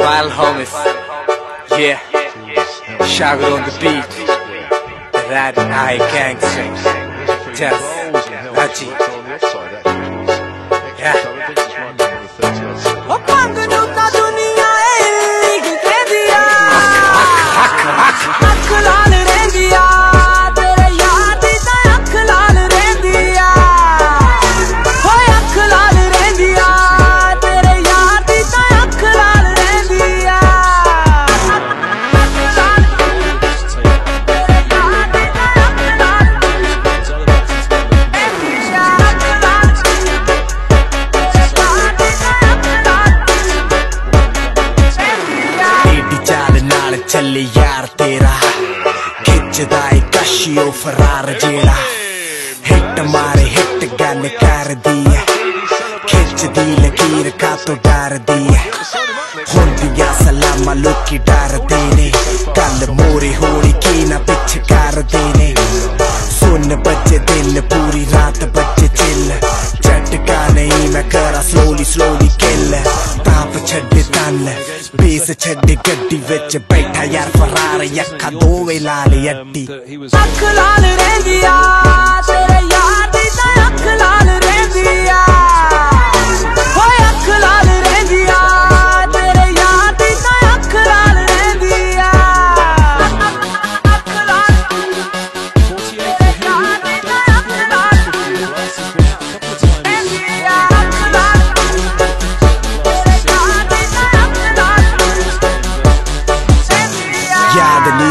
Battle homies. Yeah. Shagger on the beat. That I gangster. Tess. Haji. Yeah. ਚੱਲੇ ਯਾਰ ਤੇਰਾ ਖਿੱਚਦਾ ਏ ਕਸ਼ੀਓ ਫਰਾਰ ਜਿਹੜਾ ਹਿੱਟ ਮਾਰੇ ਹਿੱਟ ਗੱਲ ਕਰਦੀ ਐ ਖਿੱਚਦੀ ਲਕੀਰ ਕਾ ਤੋਂ ਡਰਦੀ ਐ ਹੁੰਦੀਆਂ ਸਲਾਮਾਂ ਲੋਕੀ ਡਰਦੇ ਬੇਸ ਛੱਡੇ ਗੱਡੀ ਵਿੱਚ ਬੈਠਾ ਯਾਰ ਫਰਾਰ ਅੱਖਾਂ ਦੋਵੇਂ ਲਾਲ ਅੱਡੀ ਅੱਖ ਲਾਲ ਰਹਿੰਦੀ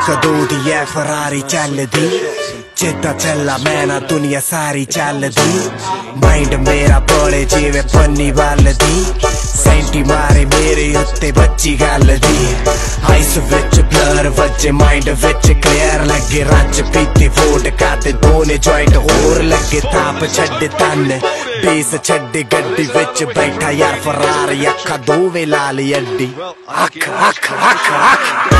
ਕਦੋਂ ਦੀ ਐ ਫਰਾਰੀ ਚੱਲਦੀ ਜਿੱਦਾਂ ਚੱਲਾ ਮੈਂ ਨਾ ਦੁਨੀਆ ਸਾਰੀ ਚੱਲਦੀ ਮਾਈਂਡ ਮੇਰਾ ਬੋਲੇ ਜਿਵੇਂ ਪੰਨੀ ਵੱਲਦੀ ਸੈਂਟੀ ਮਾਰੇ ਮੇਰੇ ਉੱਤੇ ਬੱਚੀ ਗੱਲ ਦੀ ਆਈਸ ਵਿੱਚ ਬਲਰ ਵੱਜੇ ਮਾਈਂਡ ਵਿੱਚ ਕਲੀਅਰ ਲੱਗੇ ਰੱਜ ਪੀਤੀ ਵੋਡਕਾ ਤੇ ਦੋਨੇ ਜੁਆਇੰਟ ਹੋਰ ਲੱਗੇ ਤਾਪ ਛੱਡੇ ਤਨ ਬੇਸ ਛੱਡੇ ਗੱਡੀ ਵਿੱਚ ਬੈਠਾ ਯਾਰ ਫਰਾਰ ਅੱਖਾਂ ਦੋਵੇਂ ਲਾਲ ਅੱਡੀ ਅੱਖ ਅੱਖ ਅੱਖ ਅੱਖ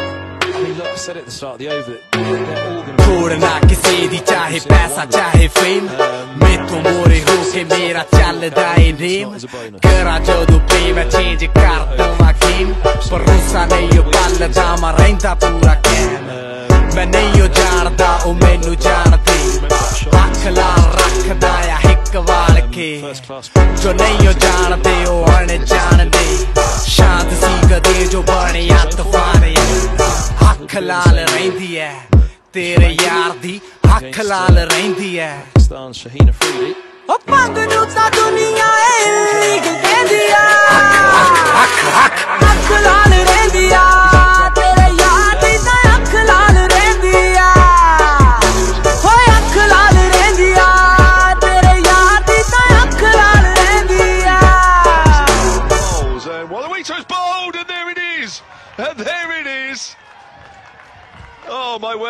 छोड़ना किसे दी चाहे पैसा चाहे फेम मैं तो मोरे हो के मेरा चल दाए नेम करा जो दो पे मैं चेंज कर दूँगा गेम पर रुसा नहीं हो पल जामा रहंदा पूरा कैम मैं नहीं हो जानदा ओ मैनू जानदी अख ला रखदा या हिक वाल के जो नहीं हो जानदे ओ अन जानदे शांत सी कदे जो बने या तूफ़ान ਅੱਖ ਲਾਲ ਰਹਿੰਦੀ ਐ ਤੇਰੇ ਯਾਰ ਦੀ ਅੱਖ ਲਾਲ ਰਹਿੰਦੀ ਐ Pakistan, Shaheen Afridi. ਉਹ ਭੰਗ ਨੂੰ ਤਾਂ ਦੁਨੀਆ ਏ ਕਹਿੰਦੀ ਆ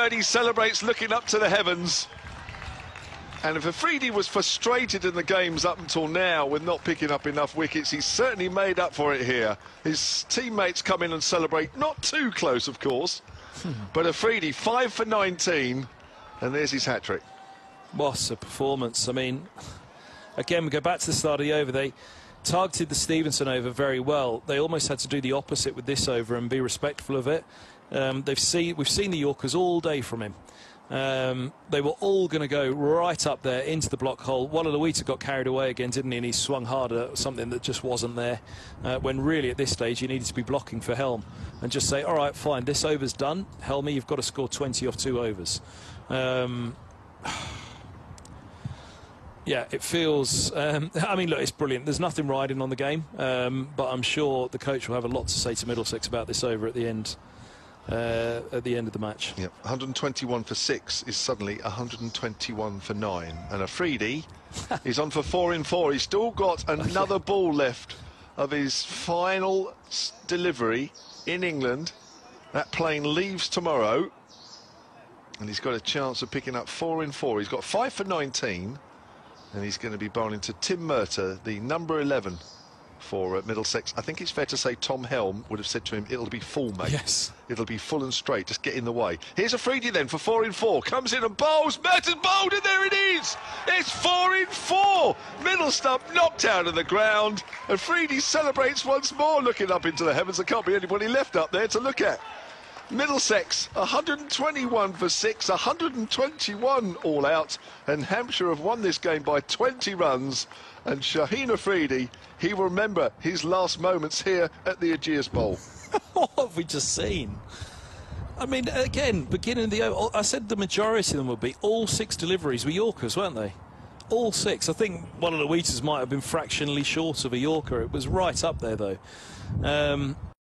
Word, he celebrates looking up to the heavens. And if Afridi was frustrated in the games up until now with not picking up enough wickets, he's certainly made up for it here. His teammates come in and celebrate, not too close, of course, but Afridi five for 19, and there's his hat trick. What a performance. I mean, again, we go back to the start of the over. They targeted the Stevenson over very well. They almost had to do the opposite with this over and be respectful of it. Um, they've seen, we've seen the Yorkers all day from him. Um, they were all going to go right up there into the block hole. Walallawita got carried away again, didn't he? And he swung harder at something that just wasn't there. Uh, when really at this stage you needed to be blocking for Helm and just say, all right, fine, this over's done. Helmy, you've got to score 20 off two overs. Um, yeah, it feels. Um, I mean, look, it's brilliant. There's nothing riding on the game, um, but I'm sure the coach will have a lot to say to Middlesex about this over at the end. Uh, at the end of the match. Yep, 121 for six is suddenly 121 for nine. And Afridi is on for four in four. He's still got another ball left of his final delivery in England. That plane leaves tomorrow. And he's got a chance of picking up four in four. He's got five for 19. And he's going to be bowling to Tim Murtagh, the number 11 for uh, Middlesex. I think it's fair to say Tom Helm would have said to him, "It'll be full, mate. Yes. It'll be full and straight. Just get in the way." Here's a Afridi then for four in four. Comes in and bowls. Murtagh bowled, and there it is. It's four in four. Middle stump knocked out of the ground. Afridi celebrates once more, looking up into the heavens. There can't be anybody left up there to look at. Middlesex 121 for 6, 121 all out, and Hampshire have won this game by 20 runs. And Shaheen Afridi, he will remember his last moments here at the Ageas Bowl. what have we just seen? I mean, again, beginning of the I said the majority of them would be. All six deliveries were Yorkers, weren't they? All six. I think one of the Wheaters might have been fractionally short of a Yorker. It was right up there, though. Um,